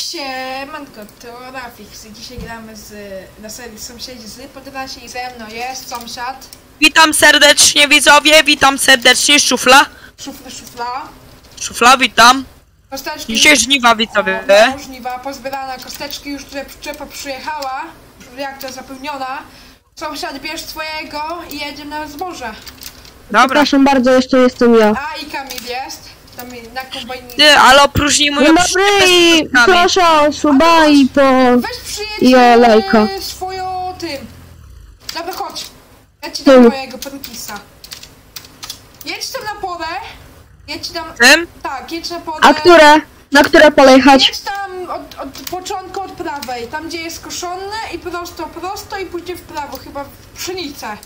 Siemanko, to Rafix. Dzisiaj gramy z, na serii Sąsiedzi z Podlasie i ze mną jest sąsiad, Witam serdecznie widzowie, witam serdecznie Szufla. szufla, szufla. Szufla, witam. Kosteczki... Dzisiaj żniwa widzowie. O, żniwa, pozbierane kosteczki, już tutaj przyczepa przyjechała, jak to zapełniona. Sąsiad, bierz swojego i jedziemy na zboże. Dobra. Przepraszam bardzo, jeszcze jestem ja. A i Kamil jest, tam na kombajnie. Ty, ale oprócz niej mówią Dzień dobry i proszę o suba i po... Weź przyjedź I e, olejka. swoją tym. Dobra, chodź. Ja ci dam mojego pankisa. Jedź tam na pole. Jedź tam. Tym? Tak, jedź na pole. A które? Na które pole jechać? Jedź tam od, od początku od prawej, tam gdzie jest koszone i prosto, prosto i pójdzie w prawo, chyba w pszenicę.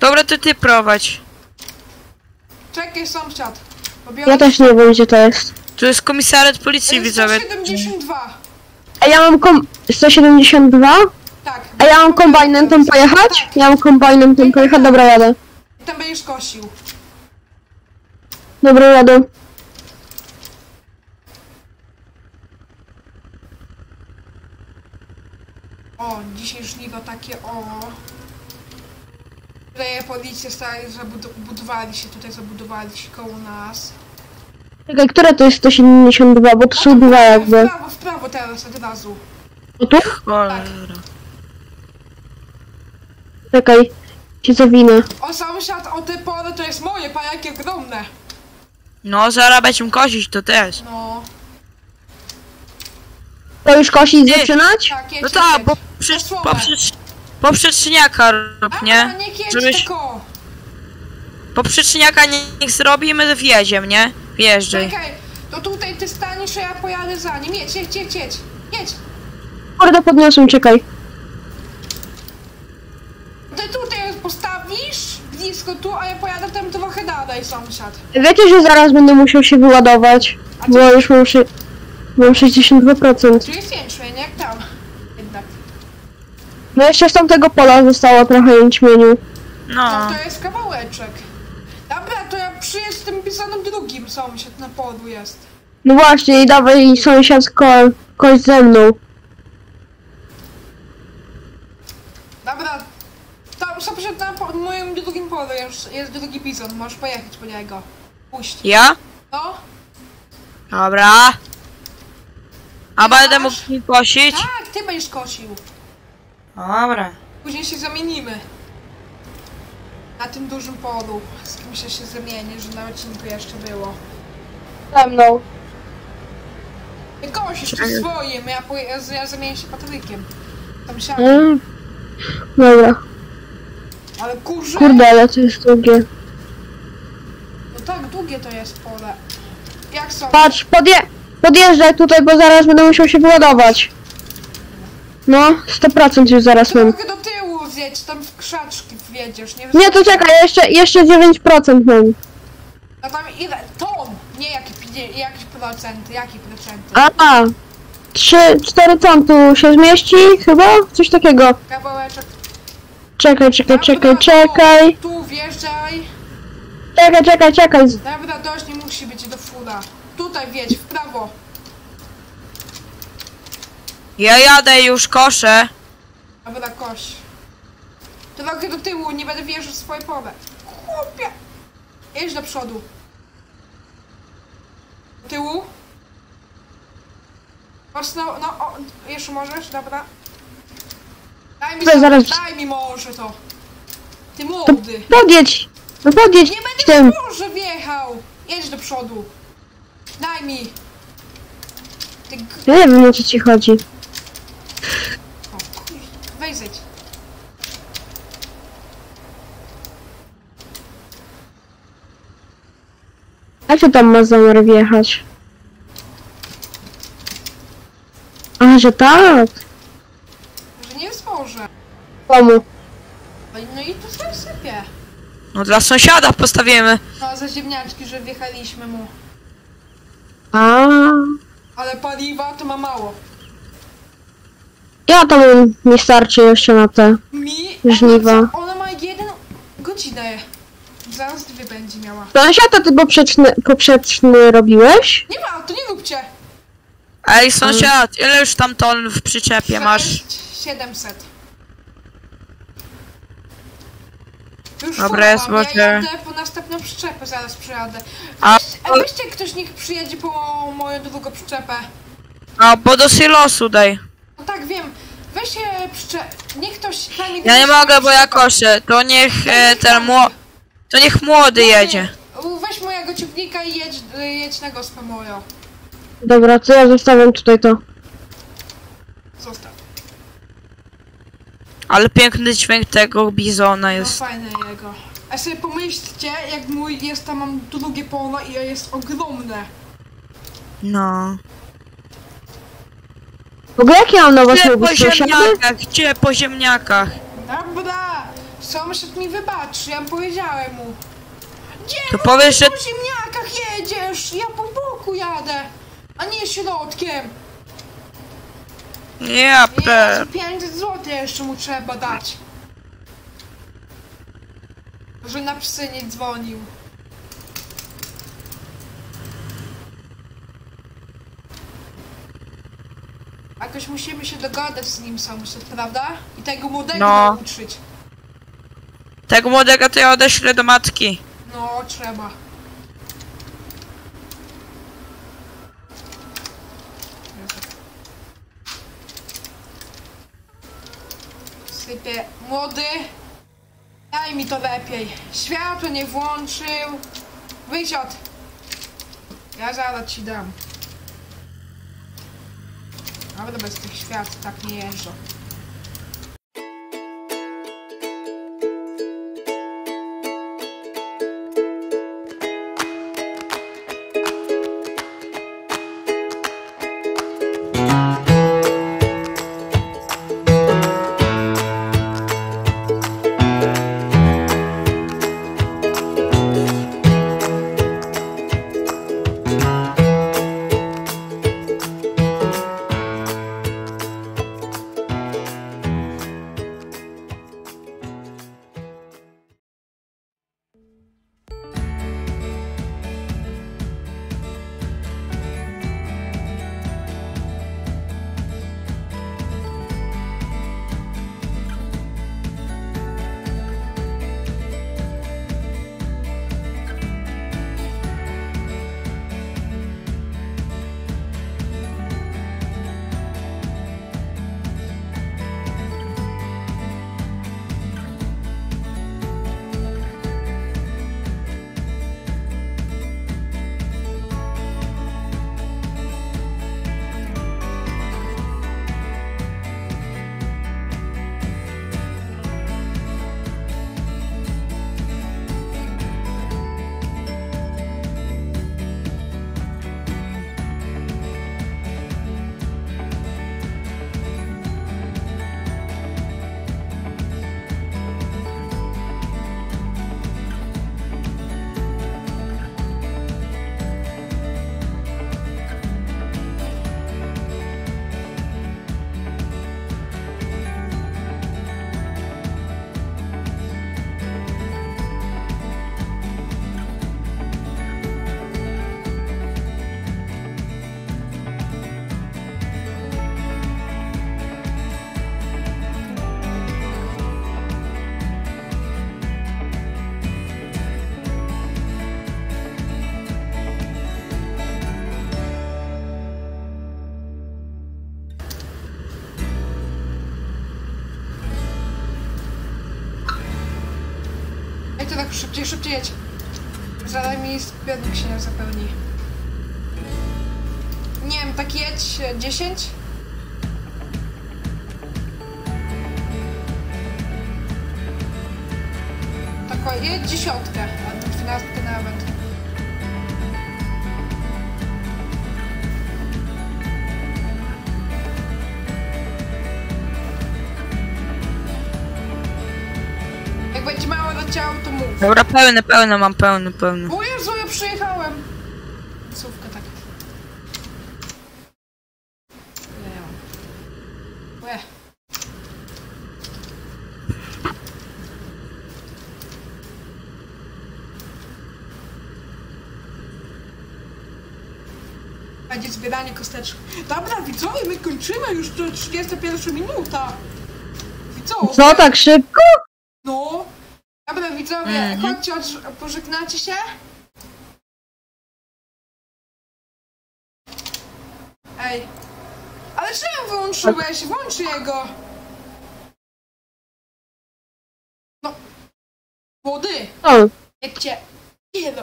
Dobra, to ty prowadź. Czekaj sąsiad. Ja też nie wiem gdzie to jest. Tu jest komisariat policji widzowie. 172. A ja mam kom... 172? Tak. A ja mam kombajnem tam pojechać? Ja mam kombajnem tam pojechać, dobra jadę. Tam będziesz kosił. Dobra jadę. O, dzisiaj żniwo takie o. Tutaj policja stali, zabudowali się, tutaj zabudowali się koło nas. Czekaj, które to jest 172, bo to są dwa W jakby. prawo, w prawo teraz od razu. O tu? Cholera. Czekaj. Ci zawinę. O sąsiad, o te pole to jest moje, pa jakie ogromne. No, zaraz będziemy kozić, to też. No, To już kosić Ty. zaczynać? tak, No tak, bo poprzecz, Poprzeczniaka rób, nie? nie Żebyś... tylko! Poprzeczniaka niech zrobi i my wjedziemy, nie? Wjeżdżaj. Czekaj, to tutaj ty staniesz, a ja pojadę za nim. Jedź, jedź, jedź, jedź. Jedź. Korda podniosłem, czekaj. Ty tutaj postawisz blisko tu, a ja pojadę tam trochę dalej, sąsiad. Wiecie, że zaraz będę musiał się wyładować, bo już mam, mam 62%. 35. No jeszcze z tamtego pola zostało trochę jęczmieniu. No No. to jest kawałeczek. Dobra, to ja przyjeżdżę z tym pisanym drugim sąsiad na polu jest. No właśnie, i dawaj sąsiad ko kość ze mną. Dobra, tam sąsiad na po, moim drugim polu jest, jest drugi bizon, możesz pojechać po niego. Puść. Ja? No, Dobra. A będę mógł mi kosić? tak, ty będziesz kosił. Dobra. Później się zamienimy. Na tym dużym polu. Z kimś się zamienię, że na odcinku jeszcze było. Ze mną. Kosisz ty Czekaj. swoim, ja, ja, ja zamienię się Patrykiem. Tam siadam. Mm. Dobra. Ale kurze, Kurde, ale to jest długie. no tak długie to jest pole. Jak są? Patrz, podje podjeżdżaj tutaj, bo zaraz będę musiał się wyładować. No, 100% już zaraz mam. Trochę do tyłu zjedź, tam w krzaczki wjedziesz, nie Nie, to czekaj, jeszcze, jeszcze 9% mam. No tam ile? Ton! Nie jaki, jaki procent, jaki procent? A, 3, 4 ton tu się zmieści chyba? Coś takiego. Kawałeczek. Czekaj, czekaj, czekaj, Dobra, czekaj. Tu, tu wjeżdżaj. Czekaj, czekaj, czekaj. Dobra, dość nie musi być do fura. Tutaj wjedź, w prawo. Ja jadę już koszę. Dobra, koś. Trochę do tyłu, nie będę wjeżdżał w swoje pole. Chłopie! Jedź do przodu. Do tyłu. Mocno, no, o, jeszcze możesz, dobra. Daj mi To to, zaraz- daj mi może to. Ty młody. Podjedź. No podjedź Nie będę tym. może wjechał. Jedź do przodu. Daj mi. Ty. Ja nie wiem o co ci chodzi. Zejdź. Jak ty tam masz zamiar wjechać? A, że tak. Że nie jest może. Komu? No i- No i tu sobie sypie. No dla sąsiada postawimy. No za ziemniaczki, że wjechaliśmy mu. A, Ale paliwa to ma mało. Ja tam mi starczy jeszcze na te. Mi? Żniwa. Ona, ona ma jeden godzinę. Zaraz dwie będzie miała. Sąsiad, a ty poprzeczny, poprzeczny robiłeś? Nie ma, to nie róbcie. Ej, sąsiad, ile już tam ton w przyczepie masz? Sześć, 700. Już Dobra, jest może- Ja jadę po następną przyczepę, zaraz przyjadę. A- Weź, a weźcie ktoś niech przyjedzie po moją drugą przyczepę. A, bo do silosu daj. No tak, wiem. Weź się przyczep... Niech ktoś... tam Ja nie mogę, bo ja koszę. To niech e, ten mło... To niech młody jedzie. Weź mojego ciągnika i jedź, jedź na gospę moją. Dobra, co ja zostawiam tutaj to? Zostaw. Ale piękny dźwięk tego bizona No jest. fajne jego. A sobie pomyślcie, jak mój jest, tam mam drugie polo i jest ogromne. No. W ogóle jak ja mam na was Gdzie po ziemniakach? Gdzie po ziemniakach? Dobra, sąsiad mi wybaczy, ja powiedziałem mu. Gdzie To mu powiesz, że- po ziemniakach jedziesz? Ja po boku jadę, a nie środkiem. Ja pre... Jezu, 500 zł jeszcze mu trzeba dać. Że na psy nie dzwonił. Jakoś musimy się dogadać z nim sąsiad, prawda? I tego młodego No. nauczyć. Tego młodego to ja odeślę do matki. No, trzeba. Sypie. Młody, daj mi to lepiej. Światło nie włączył. Wysiadł. Ja zaraz ci dam. Nawet bez tych świat tak nie jeżdżą. Szybciej, szybciej jedź. Zadaj mi zbiornik się nie zapełni. Nie wiem, tak jedź e, 10? Tak, o, jedź dziesiątkę, albo dwunastkę nawet. Jak będzie mało leciało, to mów. Dobra, pełny, pełny mam, pełny, pełny. O Jezu, ja przyjechałem! Słówka tak. Łe. Będzie zbieranie kosteczek. Dobra, widzowie, my kończymy już, to 31 minuta. Widzowie. Co, tak szybko? No. Dobra, widzowie, Mhm. chodźcie, pożegnacie się. Ej. Ale czemu wyłączyłeś? Włącz jego. No. Młody, O, cię... Nie no.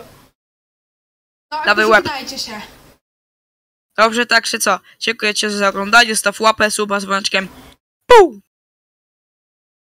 No, Dawaj łeb. pożegnajcie się. Dobrze, także co? Dziękuję ci za oglądanie, staw łapę, suba z dzwoneczkiem. Pum!